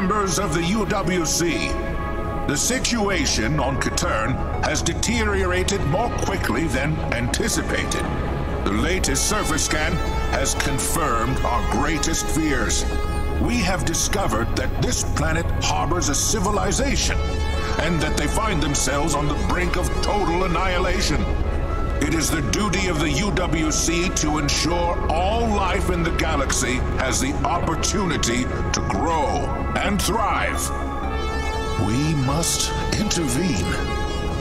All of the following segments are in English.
Members of the UWC, the situation on Ketern has deteriorated more quickly than anticipated. The latest surface scan has confirmed our greatest fears. We have discovered that this planet harbors a civilization, and that they find themselves on the brink of total annihilation. It is the duty of the UWC to ensure all life in the galaxy has the opportunity to grow and thrive. We must intervene.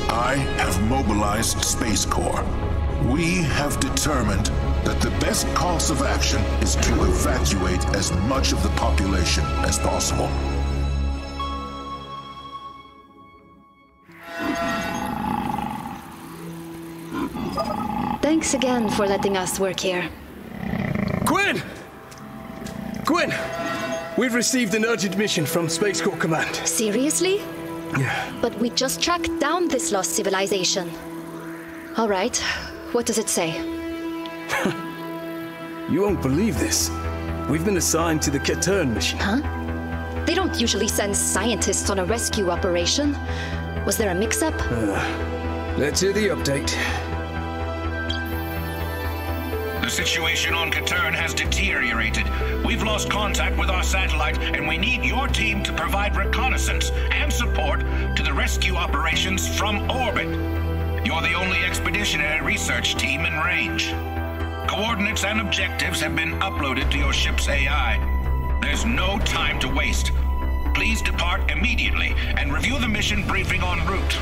I have mobilized Space Corps. We have determined that the best course of action is to evacuate as much of the population as possible. Thanks again for letting us work here. Quinn! Quinn! We've received an urgent mission from Space Corps Command. Seriously? Yeah. But we just tracked down this lost civilization. All right, what does it say? You won't believe this. We've been assigned to the Ketern mission. Huh? They don't usually send scientists on a rescue operation. Was there a mix-up? Uh, let's hear the update. The situation on Ketern has deteriorated. We've lost contact with our satellite, and we need your team to provide reconnaissance and support to the rescue operations from orbit. You're the only expeditionary research team in range. Coordinates and objectives have been uploaded to your ship's AI. There's no time to waste. Please depart immediately and review the mission briefing en route.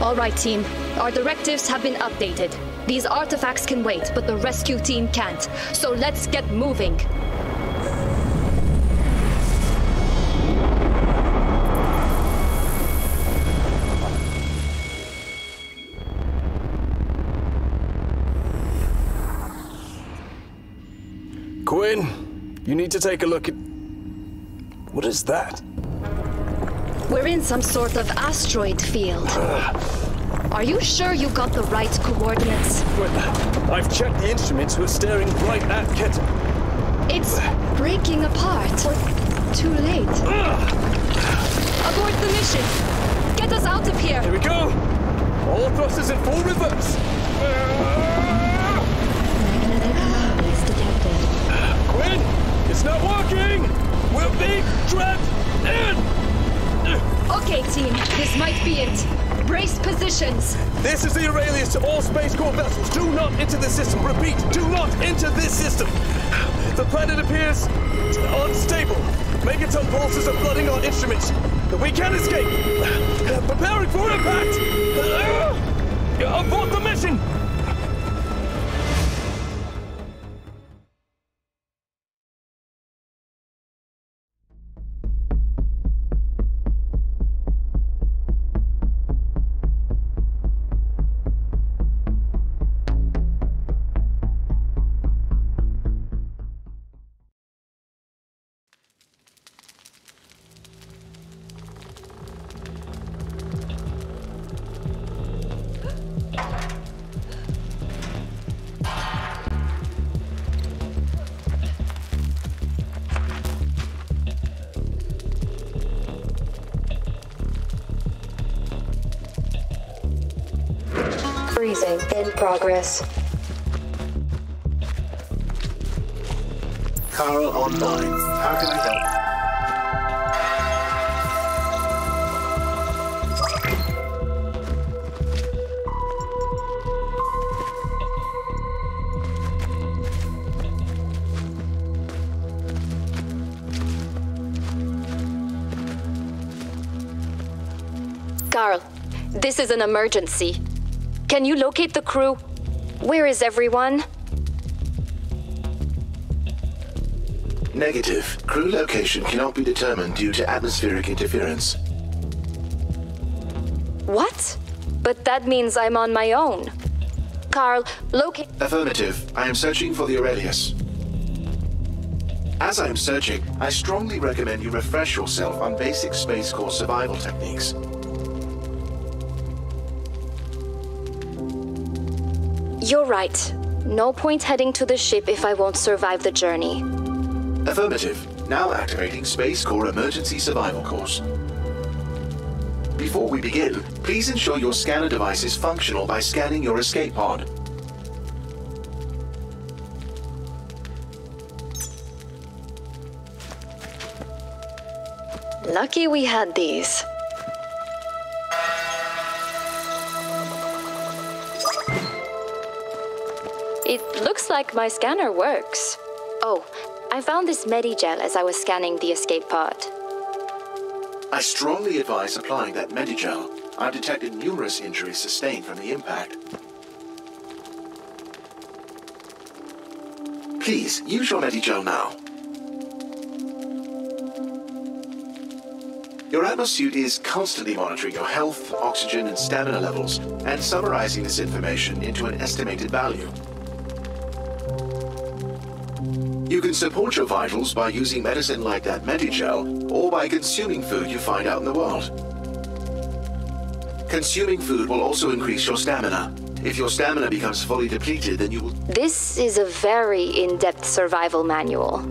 All right, team. Our directives have been updated. These artifacts can wait, but the rescue team can't. So let's get moving. Quinn, you need to take a look at. What is that? We're in some sort of asteroid field. Are you sure you got the right coordinates? Quinn, I've checked the instruments. We're staring right at Keter. It's breaking apart. Too late. Abort the mission. Get us out of here. Here we go. All thrusters in full reverse. Quinn, it's not working. We're being trapped in. Okay, team. This might be it. Brace positions. This is the Aurelius to all Space Corps vessels. Do not enter the system. Repeat, do not enter this system. The planet appears unstable. Megaton pulses are flooding our instruments. We can't escape. Preparing for impact. Abort the mission. In progress. Carl online. How can I help? Carl, this is an emergency. Can you locate the crew? Where is everyone? Negative. Crew location cannot be determined due to atmospheric interference. What? But that means I'm on my own. Carl, locate. Affirmative. I am searching for the Aurelius. As I am searching, I strongly recommend you refresh yourself on basic Space Corps survival techniques. You're right. No point heading to the ship if I won't survive the journey. Affirmative. Now activating Space Corps Emergency Survival Course. Before we begin, please ensure your scanner device is functional by scanning your escape pod. Lucky we had these. Like my scanner works. Oh, I found this Medigel as I was scanning the escape pod. I strongly advise applying that Medigel. I've detected numerous injuries sustained from the impact. Please, use your Medigel now. Your Atmosuit is constantly monitoring your health, oxygen, and stamina levels, and summarizing this information into an estimated value. You can support your vitals by using medicine like that Medigel, or by consuming food you find out in the world. Consuming food will also increase your stamina. If your stamina becomes fully depleted, then you will... This is a very in-depth survival manual.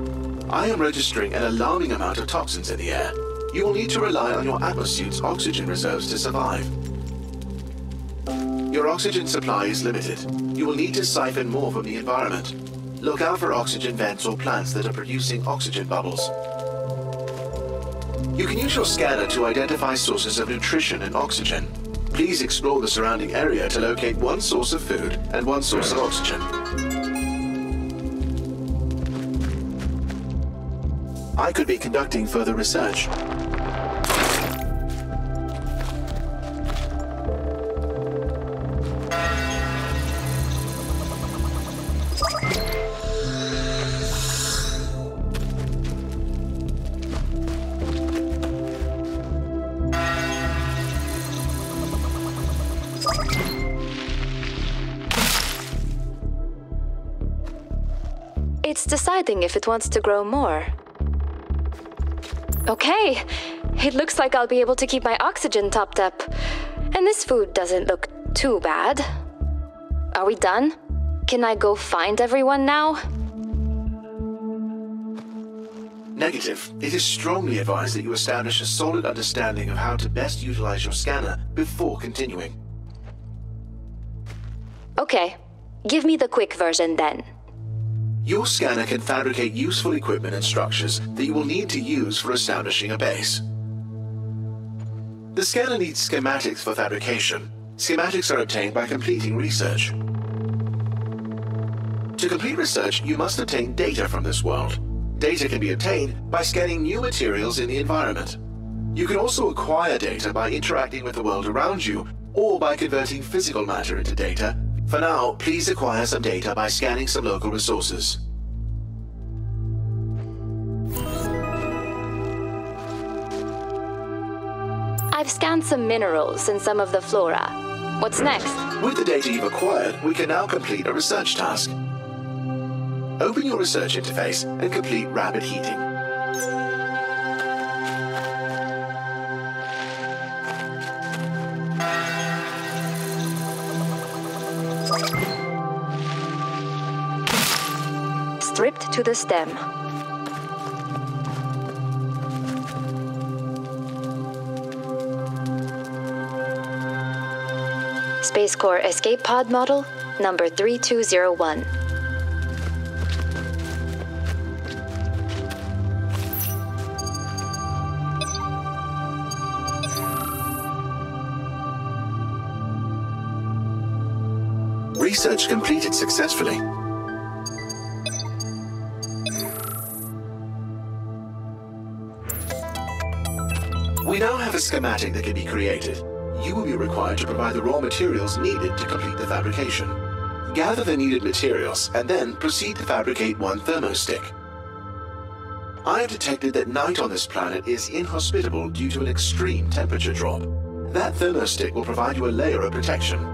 I am registering an alarming amount of toxins in the air. You will need to rely on your Atmosuit's oxygen reserves to survive. Your oxygen supply is limited. You will need to siphon more from the environment. Look out for oxygen vents or plants that are producing oxygen bubbles. You can use your scanner to identify sources of nutrition and oxygen. Please explore the surrounding area to locate one source of food and one source of oxygen. I could be conducting further research. It's deciding if it wants to grow more. Okay, it looks like I'll be able to keep my oxygen topped up. And this food doesn't look too bad. Are we done? Can I go find everyone now? Negative. It is strongly advised that you establish a solid understanding of how to best utilize your scanner before continuing. Okay, give me the quick version then. Your scanner can fabricate useful equipment and structures that you will need to use for establishing a base. The scanner needs schematics for fabrication. Schematics are obtained by completing research. To complete research, you must obtain data from this world. Data can be obtained by scanning new materials in the environment. You can also acquire data by interacting with the world around you or by converting physical matter into data. For now, please acquire some data by scanning some local resources. I've scanned some minerals and some of the flora. What's next? With the data you've acquired, we can now complete a research task. Open your research interface and complete rapid heating. To the stem. Space Corps Escape Pod Model, number 3201. Research completed successfully. We now have a schematic that can be created. You will be required to provide the raw materials needed to complete the fabrication. Gather the needed materials and then proceed to fabricate one thermostick. I have detected that night on this planet is inhospitable due to an extreme temperature drop. That thermostick will provide you a layer of protection.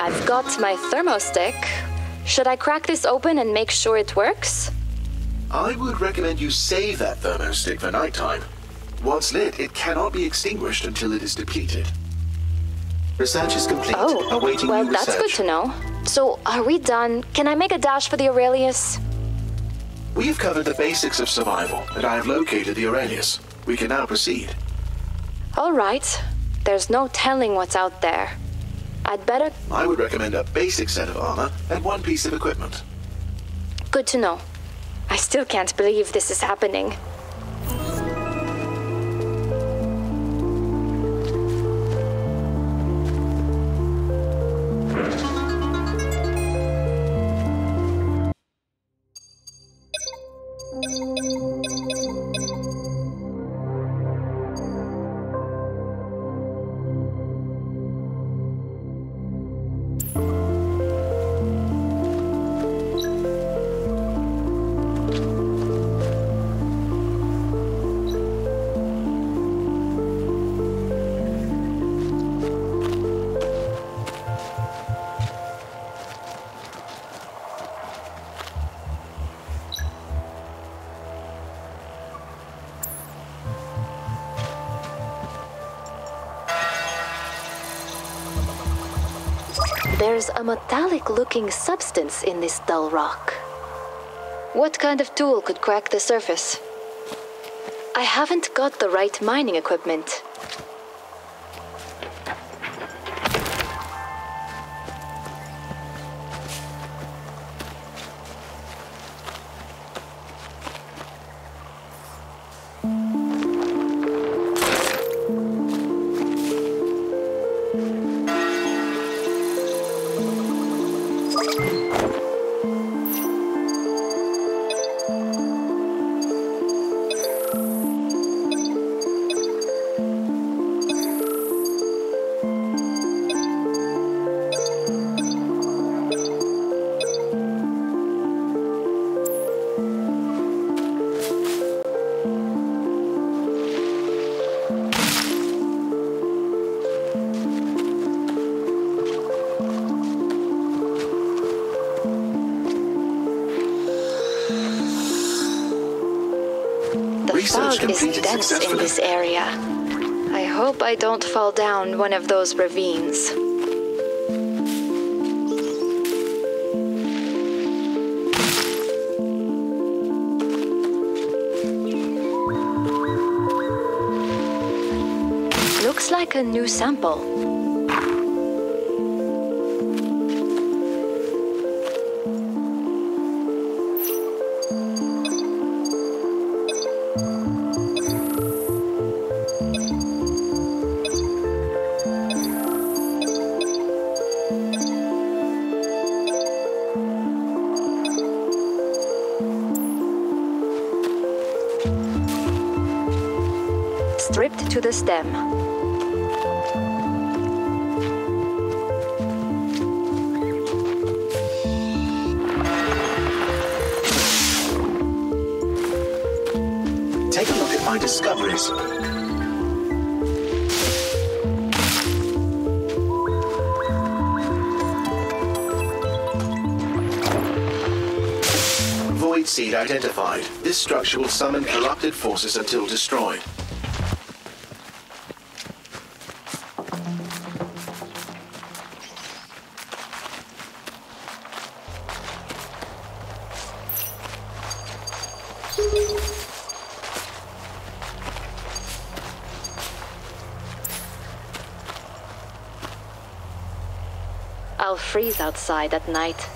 I've got my thermostick. Should I crack this open and make sure it works? I would recommend you save that thermostick for nighttime. Once lit, it cannot be extinguished until it is depleted. Research is complete. Oh, Awaiting well, that's good to know. So, are we done? Can I make a dash for the Aurelius? We have covered the basics of survival, and I have located the Aurelius. We can now proceed. All right. There's no telling what's out there. I'd better. I would recommend a basic set of armor and one piece of equipment. Good to know. I still can't believe this is happening. There's a metallic looking substance in this dull rock. What kind of tool could crack the surface? I haven't got the right mining equipment. Fog is dense in this area. I hope I don't fall down one of those ravines. Looks like a new sample. Seed identified. This structure will summon corrupted forces until destroyed. I'll freeze outside at night.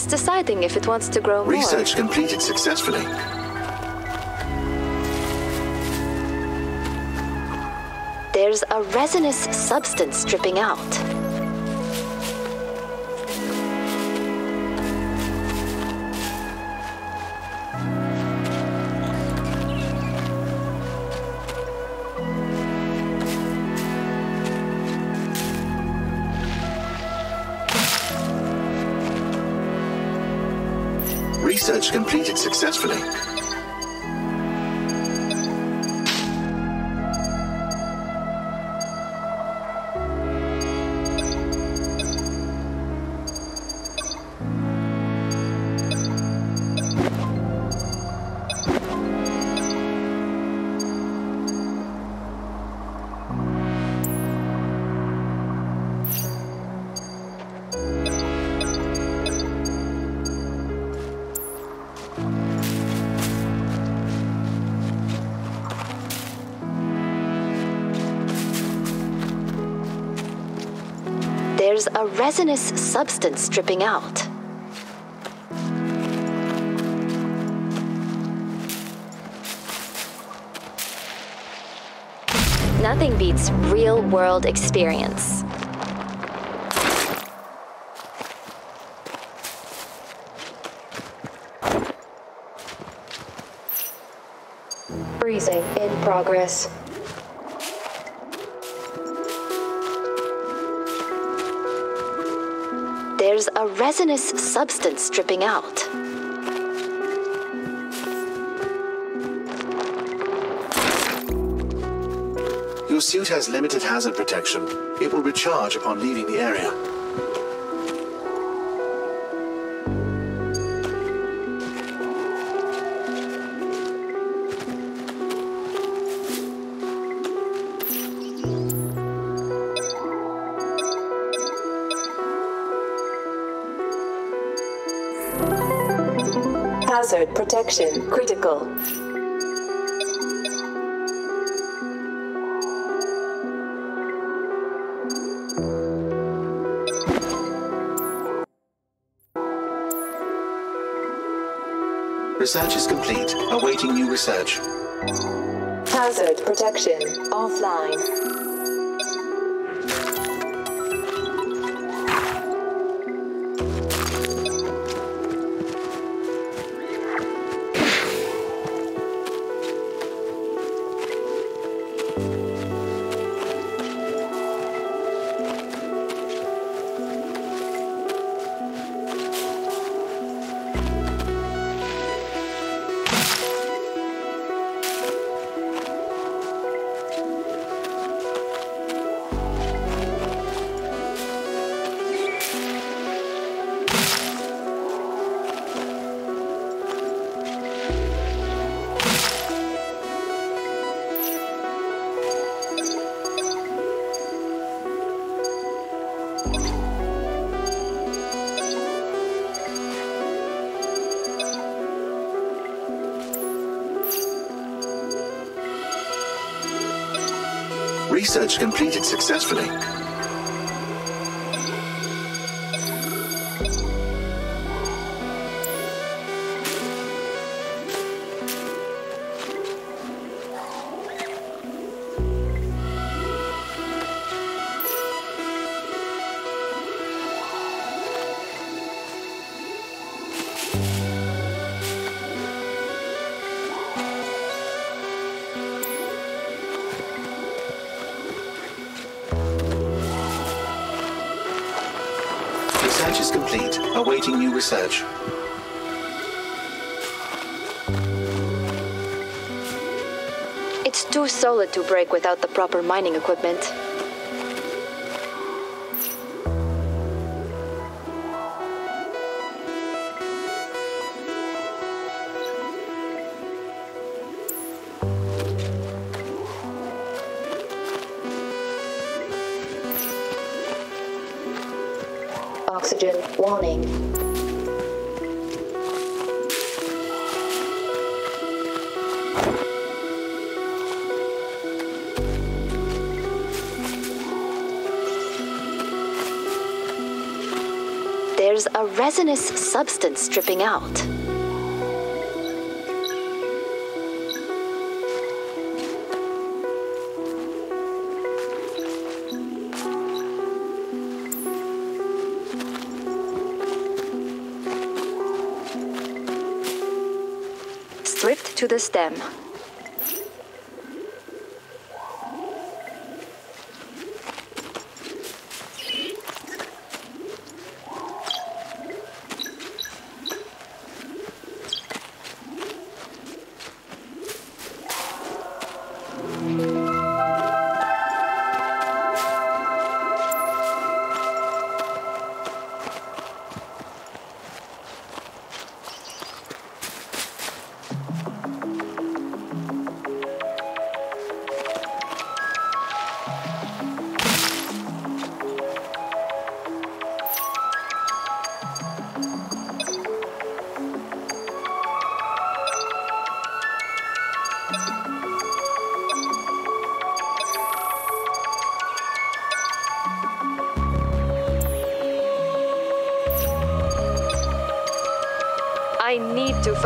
It's deciding if it wants to grow more. Research completed successfully. There's a resinous substance dripping out. Completed successfully. There's a resinous substance dripping out. Nothing beats real world experience. Freezing in progress. A resinous substance dripping out. Your suit has limited hazard protection. It will recharge upon leaving the area. Hazard protection critical. Research is complete. Awaiting new research. Hazard protection offline. Research completed successfully. Awaiting new research. It's too solid to break without the proper mining equipment. There's a resinous substance dripping out. Stripped to the stem.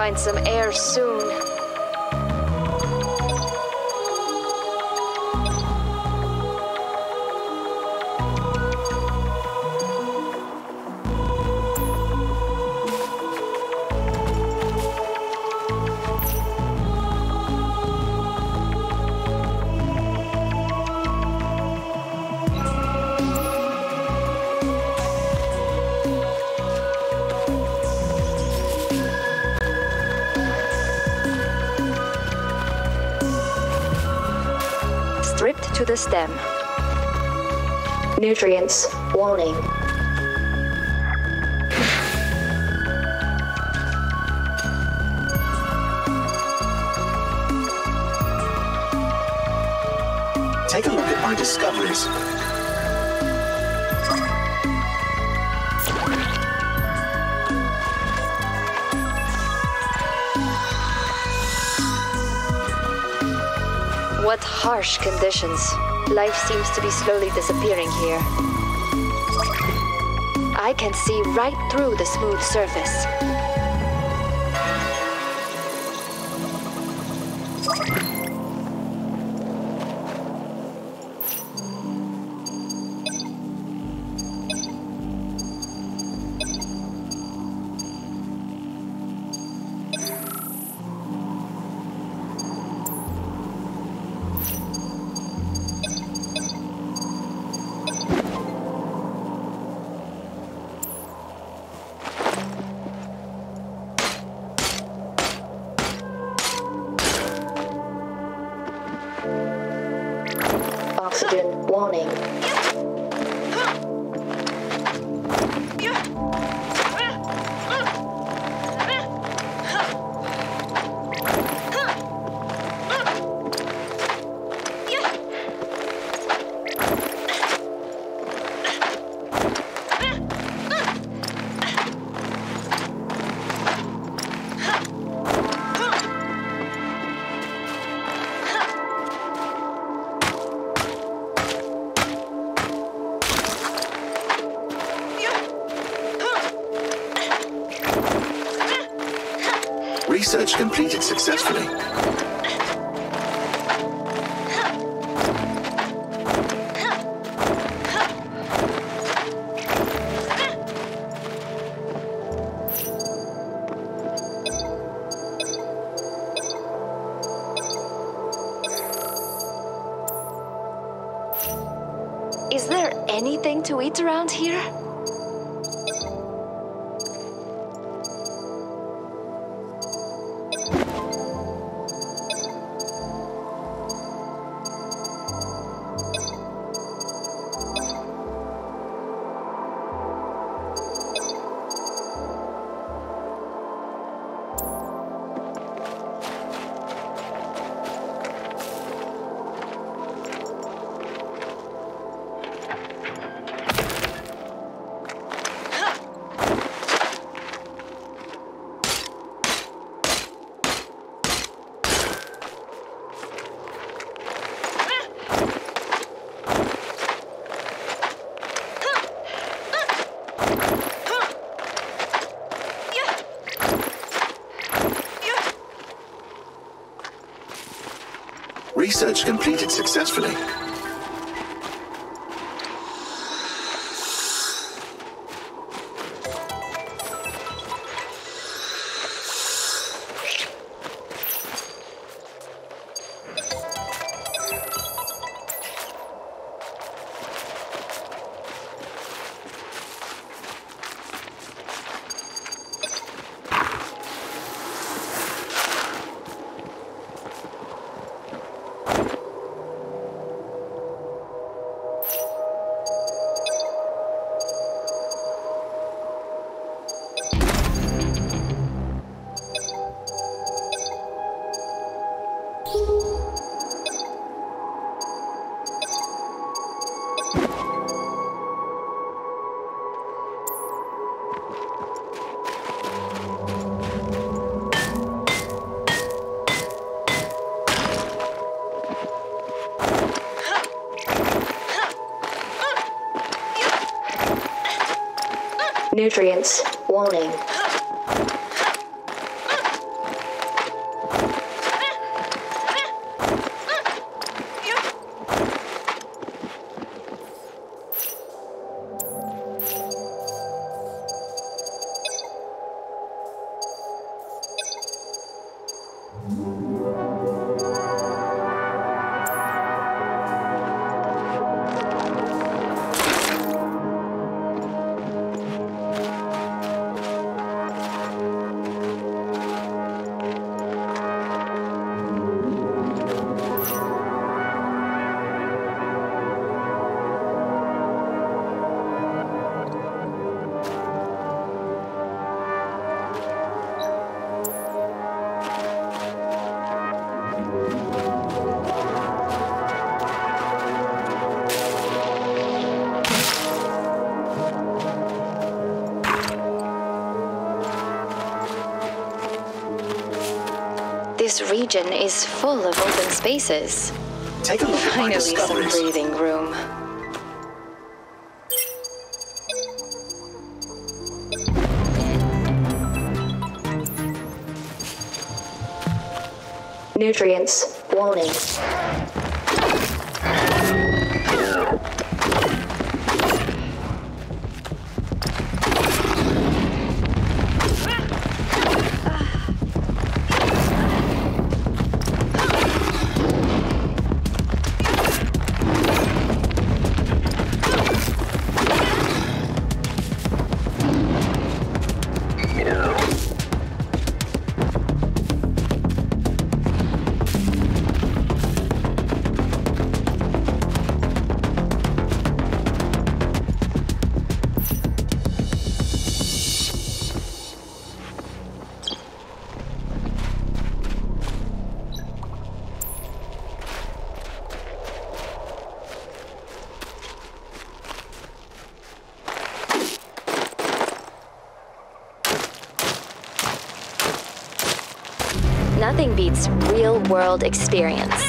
Find some air soon. The stem. Nutrients. Warning. Take a look at my discoveries. What harsh conditions. Life seems to be slowly disappearing here. I can see right through the smooth surface. Research completed successfully. Research completed successfully. Nutrients. Warning. Region is full of open spaces. Take a look at Finally, some breathing room. Nutrients. Warning. Real world experience.